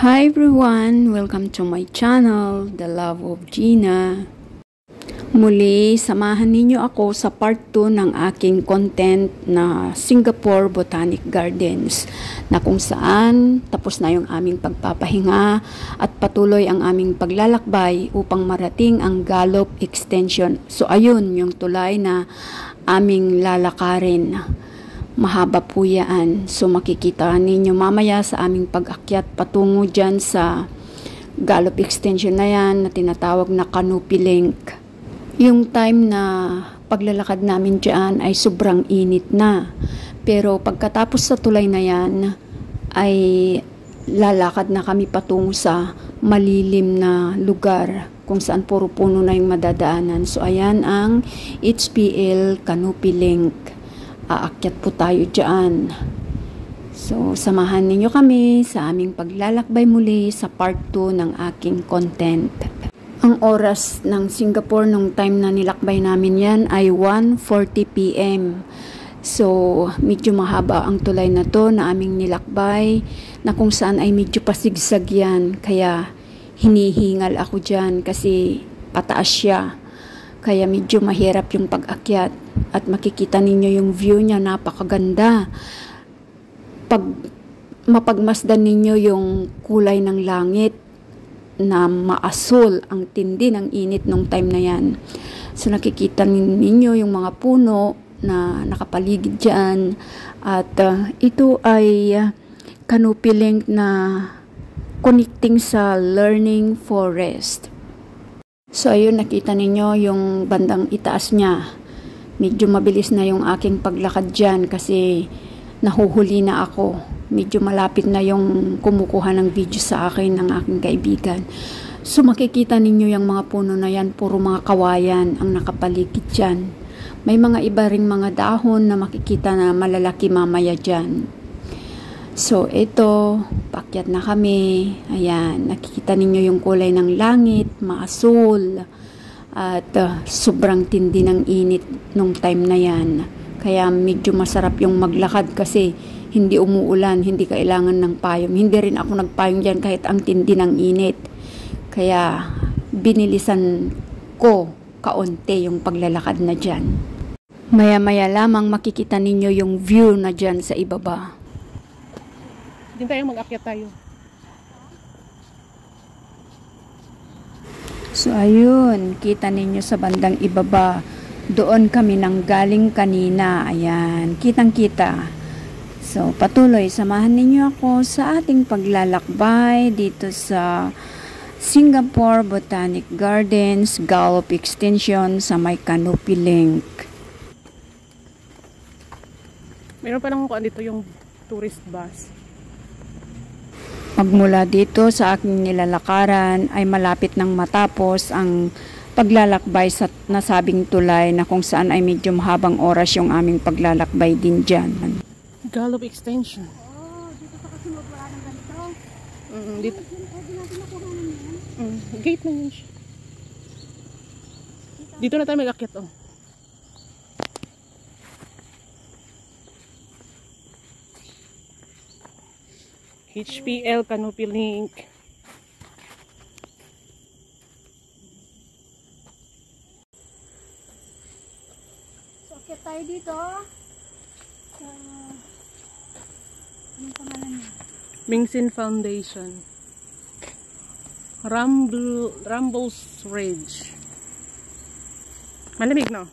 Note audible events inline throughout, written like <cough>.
Hi everyone! Welcome to my channel, The Love of Gina. Muli, samahan ninyo ako sa part 2 ng aking content na Singapore Botanic Gardens na kung saan tapos na yung aming pagpapahinga at patuloy ang aming paglalakbay upang marating ang Gallop Extension. So ayun, yung tulay na aming lalakarin. Mahaba po yan. So makikita ninyo mamaya sa aming pag-akyat patungo dyan sa Gallop Extension na yan na tinatawag na Canopy Link. Yung time na paglalakad namin dyan ay sobrang init na. Pero pagkatapos sa tulay na yan, ay lalakad na kami patungo sa malilim na lugar kung saan puro puno na yung madadaanan. So ayan ang HPL Canopy Link. Aakyat po tayo dyan. So samahan ninyo kami sa aming paglalakbay muli sa part 2 ng aking content. Ang oras ng Singapore nung time na nilakbay namin yan ay 1.40 p.m. So, medyo mahaba ang tulay na to na aming nilakbay na kung saan ay medyo pasigsag yan. Kaya hinihingal ako dyan kasi pataas siya. Kaya medyo mahirap yung pag-akyat at makikita ninyo yung view niya napakaganda. Pag mapagmasdan ninyo yung kulay ng langit, na maasul ang tindi ng init nung time na yan. So nakikita ninyo yung mga puno na nakapaligid dyan at uh, ito ay uh, canopy link na connecting sa learning forest. So ayun nakita ninyo yung bandang itaas niya. Medyo mabilis na yung aking paglakad dyan kasi nahuhuli na ako medyo malapit na yung kumukuha ng video sa akin ng aking kaibigan. So makikita ninyo yung mga puno na yan, puro mga kawayan ang nakapaligid dyan. May mga iba ring mga dahon na makikita na malalaki mamaya dyan. So ito, pakyat na kami. Ayan, nakikita ninyo yung kulay ng langit, maasul. At uh, sobrang tindi ng init nung time na yan. Kaya medyo masarap yung maglakad kasi hindi umuulan, hindi kailangan ng payong. Hindi rin ako nagpayong dyan kahit ang tindi ng init. Kaya binilisan ko kaunti yung paglalakad na dyan. Maya-maya lamang makikita ninyo yung view na dyan sa ibaba. Din tayo mag-akyat tayo. So ayun, kita ninyo sa bandang ibaba. Doon kami nang galing kanina. Ayan, kitang-kita. So, patuloy, samahan ninyo ako sa ating paglalakbay dito sa Singapore Botanic Gardens, Gallop Extension sa may Canopy Link. Meron pa lang kuan dito yung tourist bus. Magmula dito sa aking nilalakaran ay malapit nang matapos ang paglalakbay sa nasabing tulay na kung saan ay medyo mahabang oras yung aming paglalakbay din dyan. Gallop Extension. Oh, dito sa kasunod wala ng ganito. Mm, dito. Mm, gate na yun siya. Dito na tayo mag-akyat oh. HPL Canopy Link. So, akit tayo dito. Sa... Anong pangalan niya? Mingsin Foundation. Rumble, Rumble's Ridge. Malamig no?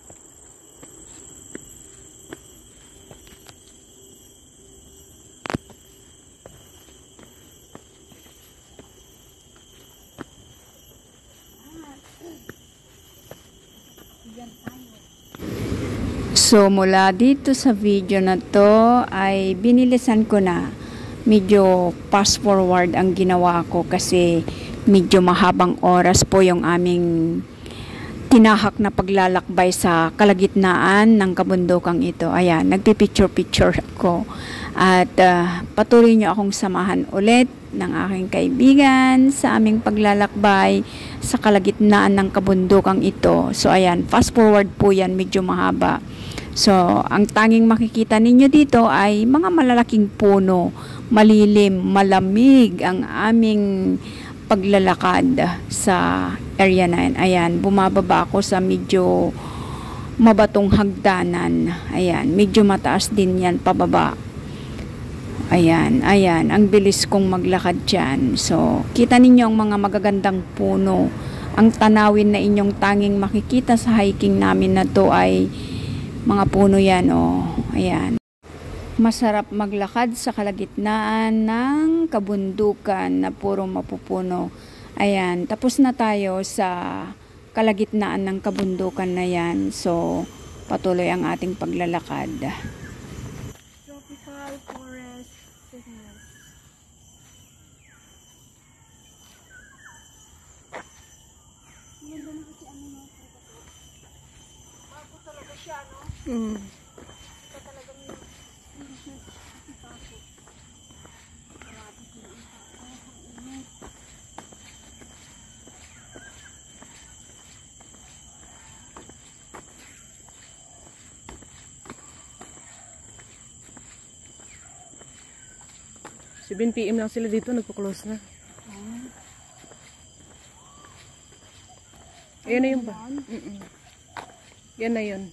So mula dito sa video na to ay binilisan ko na medyo fast forward ang ginawa ko kasi medyo mahabang oras po yung aming tinahak na paglalakbay sa kalagitnaan ng kabundokang ito. Ayan, nagpipicture-picture ako. At uh, patuloy nyo akong samahan ulit ng aking kaibigan sa aming paglalakbay sa kalagitnaan ng kabundokang ito. So ayan, fast forward po yan, medyo mahaba. So, ang tanging makikita ninyo dito ay mga malalaking puno, malilim, malamig ang aming paglalakad sa area na yan. Ayan, bumababa ako sa medyo mabatong hagdanan. Ayan, medyo mataas din yan pababa. Ayan, ayan, ang bilis kong maglakad dyan. So, kita ninyo ang mga magagandang puno. Ang tanawin na inyong tanging makikita sa hiking namin na to ay mga puno yan, oh. Ayan. Masarap maglakad sa kalagitnaan ng kabundukan na puro mapupuno. Ayan, tapos na tayo sa kalagitnaan ng kabundukan na yan. So, patuloy ang ating paglalakad. Tropical forest signals. Siya, no? Mm. Ito talagang 7 PM lang sila dito, nagpo-close na. Ayan na yung ba? Mm-mm. Yan na yun.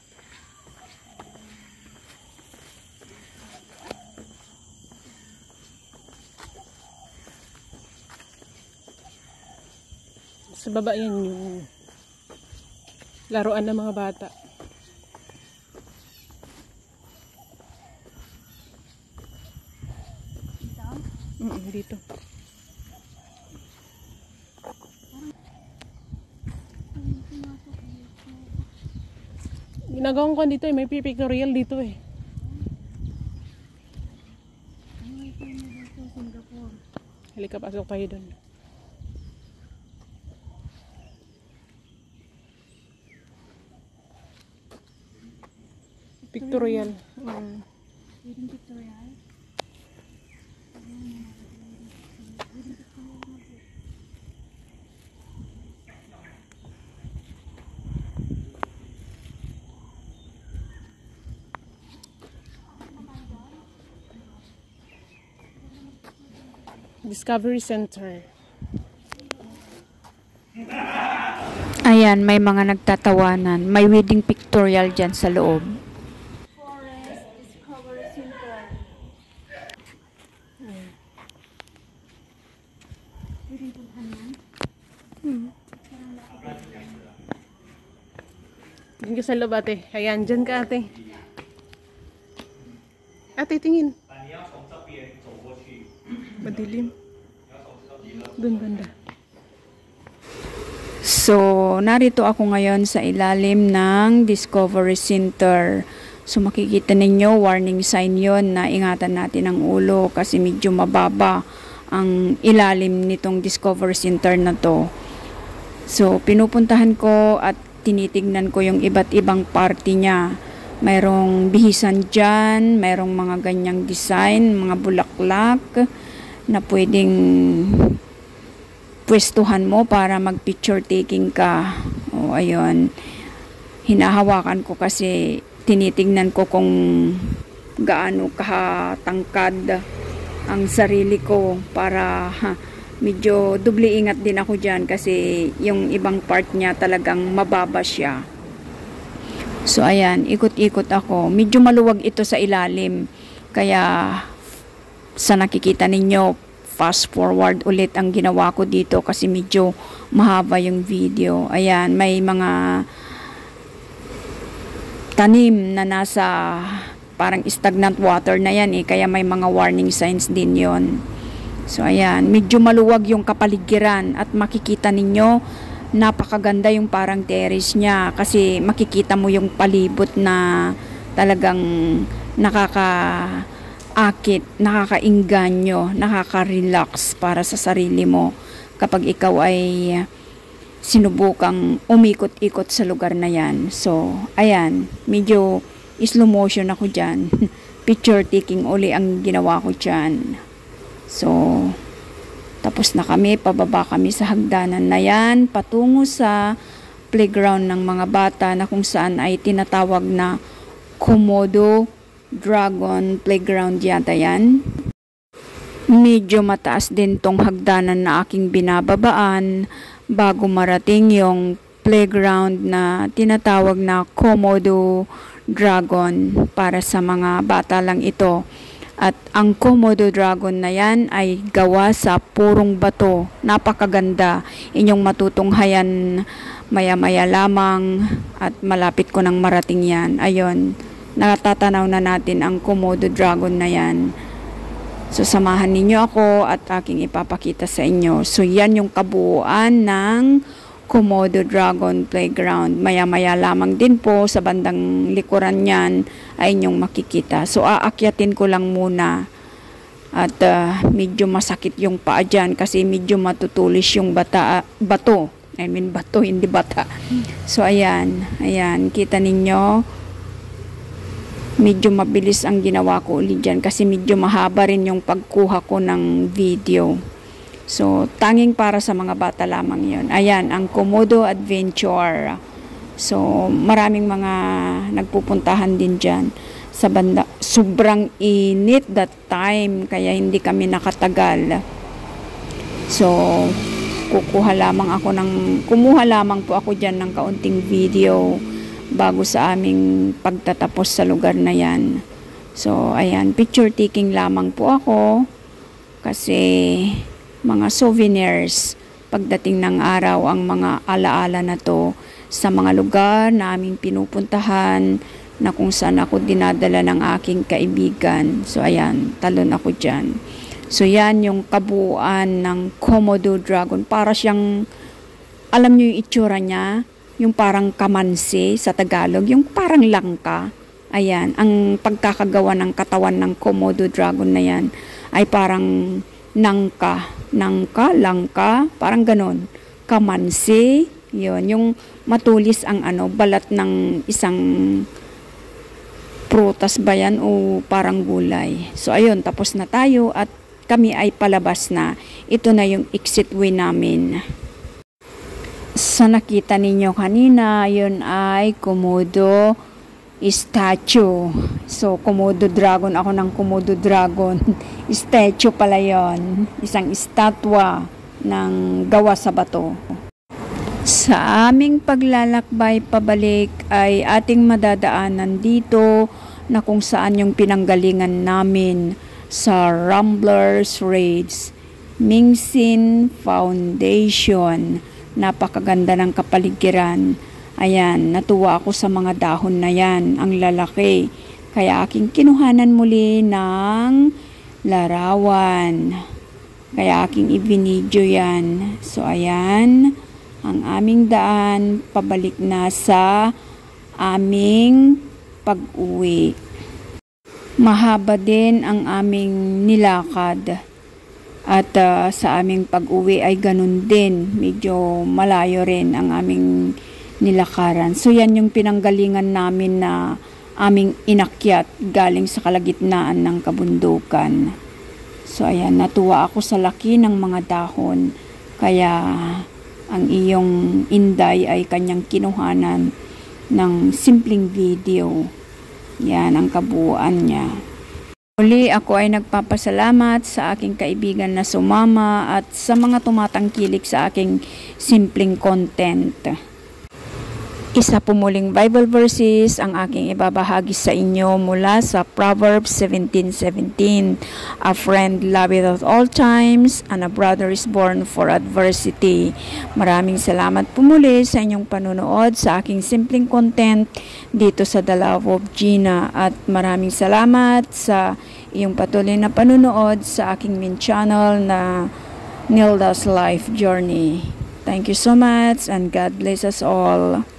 Baba yan yung laruan ng mga bata. Mm dito. Ginagawang ko dito eh, may pipictorial dito eh. Dito? Halika, pasok tayo dun. Pictorial. Mm. Reading pictorial? Discovery Center. Ayan, may mga nagtatawanan. May wedding pictorial dyan sa loob. Forest Discovery Center. Pwedeng puntahan yan? Diyan ka sa loob ate. Ayan, dyan ka ate. Ate, tingin. Madilim. Doon banda. So, narito ako ngayon sa ilalim ng Discovery Center. So, makikita ninyo, warning sign yon na ingatan natin ang ulo kasi medyo mababa ang ilalim nitong Discovery Center na to. So, pinupuntahan ko at tinitignan ko yung iba't ibang party niya. Mayroong bihisan dyan, mayroong mga ganyang design, mga bulaklak na pwedeng pwestuhan mo para mag-picture taking ka. O, ayun. Hinahawakan ko kasi tinitingnan ko kung gaano katangkad ang sarili ko para ha, medyo doble ingat din ako dyan kasi yung ibang part niya talagang mababa siya. So ayan, ikot-ikot ako. Medyo maluwag ito sa ilalim. Kaya sa nakikita ninyo, fast forward ulit ang ginawa ko dito kasi medyo mahaba yung video. Ayan, may mga tanim na nasa parang stagnant water na yan eh, kaya may mga warning signs din yon. So ayan, medyo maluwag yung kapaligiran at makikita ninyo napakaganda yung parang terrace niya kasi makikita mo yung palibot na talagang nakaka akit, nakakainganyo, nakaka-relax para sa sarili mo kapag ikaw ay sinubukang umikot-ikot sa lugar na yan. So, ayan, medyo slow motion ako dyan. <laughs> Picture taking uli ang ginawa ko dyan. So, tapos na kami, pababa kami sa hagdanan na yan, patungo sa playground ng mga bata na kung saan ay tinatawag na Komodo Dragon Playground yata yan. Medyo mataas din tong hagdanan na aking binababaan bago marating yung playground na tinatawag na Komodo Dragon para sa mga bata lang ito. At ang Komodo Dragon na yan ay gawa sa purong bato. Napakaganda. Inyong matutunghayan maya-maya lamang at malapit ko nang marating yan. Ayun, natatanaw na natin ang Komodo Dragon na yan. So, samahan ninyo ako at aking ipapakita sa inyo. So, yan yung kabuuan ng Komodo Dragon Playground. Maya-maya lamang din po sa bandang likuran niyan ay inyong makikita. So, aakyatin ko lang muna. At uh, medyo masakit yung paa dyan kasi medyo matutulis yung bata, bato. I mean, bato, hindi bata. So, ayan. Ayan, kita ninyo medyo mabilis ang ginawa ko ulit dyan kasi medyo mahaba rin yung pagkuha ko ng video. So, tanging para sa mga bata lamang yon. Ayan, ang Komodo Adventure. So, maraming mga nagpupuntahan din dyan sa banda. Sobrang init that time, kaya hindi kami nakatagal. So, kukuha lamang ako ng, kumuha lamang po ako dyan ng kaunting video bago sa aming pagtatapos sa lugar na yan. So, ayan, picture taking lamang po ako kasi mga souvenirs pagdating ng araw ang mga alaala na to sa mga lugar na aming pinupuntahan na kung saan ako dinadala ng aking kaibigan. So, ayan, talon ako dyan. So, yan yung kabuuan ng Komodo Dragon. Para siyang, alam nyo yung itsura niya, yung parang kamansi sa Tagalog, yung parang langka. Ayan, ang pagkakagawa ng katawan ng Komodo dragon na yan ay parang nangka, nangka, langka, parang ganon. Kamansi, yon yung matulis ang ano, balat ng isang prutas ba yan o parang gulay. So ayun, tapos na tayo at kami ay palabas na. Ito na yung exit way namin sa nakita ninyo kanina, yun ay Komodo statue. So, Komodo dragon. Ako ng Komodo dragon. statue pala yon Isang estatwa ng gawa sa bato. Sa aming paglalakbay pabalik ay ating madadaanan dito na kung saan yung pinanggalingan namin sa Ramblers Raids Mingsin Foundation Napakaganda ng kapaligiran. Ayan, natuwa ako sa mga dahon na yan, ang lalaki. Kaya aking kinuhanan muli ng larawan. Kaya aking ibinidyo yan. So, ayan, ang aming daan pabalik na sa aming pag-uwi. Mahaba din ang aming nilakad. At uh, sa aming pag-uwi ay ganun din. Medyo malayo rin ang aming nilakaran. So yan yung pinanggalingan namin na aming inakyat galing sa kalagitnaan ng kabundukan. So ayan, natuwa ako sa laki ng mga dahon. Kaya ang iyong inday ay kanyang kinuhanan ng simpleng video. Yan ang kabuuan niya. Muli ako ay nagpapasalamat sa aking kaibigan na sumama at sa mga tumatangkilik sa aking simpleng content. Isa po muling Bible verses ang aking ibabahagi sa inyo mula sa Proverbs 17:17. A friend loveth at all times, and a brother is born for adversity. Maraming salamat po muli sa inyong panonood sa aking simpleng content dito sa The Love of Gina at maraming salamat sa iyong patuloy na panonood sa aking main channel na Nilda's Life Journey. Thank you so much and God bless us all.